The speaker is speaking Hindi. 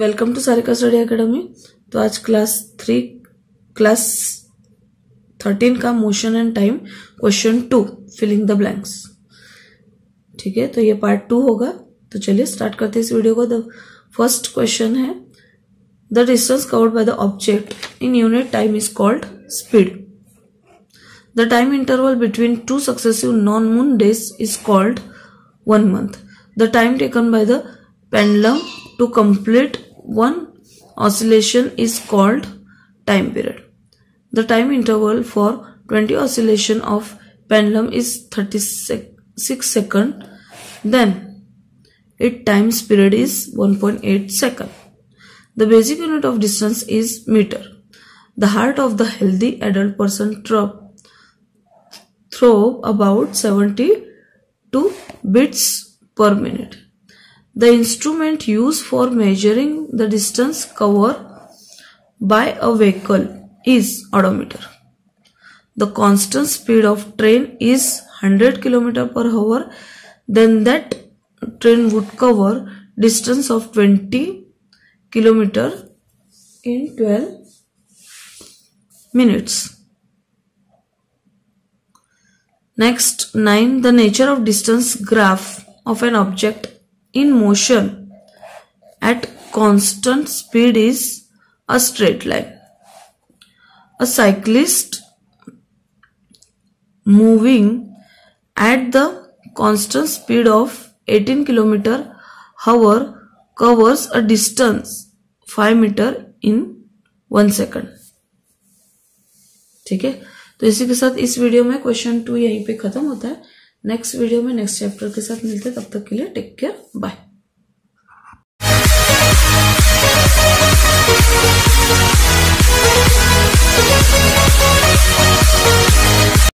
Welcome to Sarika study academy. तो आज क्लास थ्री, क्लास थर्टीन का motion and time question two filling the blanks ठीक है तो ये पार्ट टू होगा। तो चलिए स्टार्ट करते हैं इस वीडियो को। द फ़र्स्ट क्वेश्चन है the distance covered by the object in unit time is called speed the time interval between two successive non moon days is called one month the time taken by the pendulum to complete one oscillation is called time period. The time interval for 20 oscillation of pendulum is 36 second. Then its time period is 1.8 second. The basic unit of distance is meter. The heart of the healthy adult person throb, throb about 72 beats per minute. The instrument used for measuring the distance covered by a vehicle is odometer. The constant speed of train is 100 km per hour. Then that train would cover distance of 20 km in 12 minutes. Next 9. The nature of distance graph of an object in motion at constant speed is a straight line. A cyclist moving at the constant speed of 18 km hour covers a distance 5 meter in 1 second. ठीक है तो इसी के साथ इस वीडियो में क्वेश्चन टू यहीं पे खत्म होता है नेक्स्ट वीडियो में नेक्स्ट चैप्टर के साथ मिलते हैं। तब तक के लिए टेक केयर बाय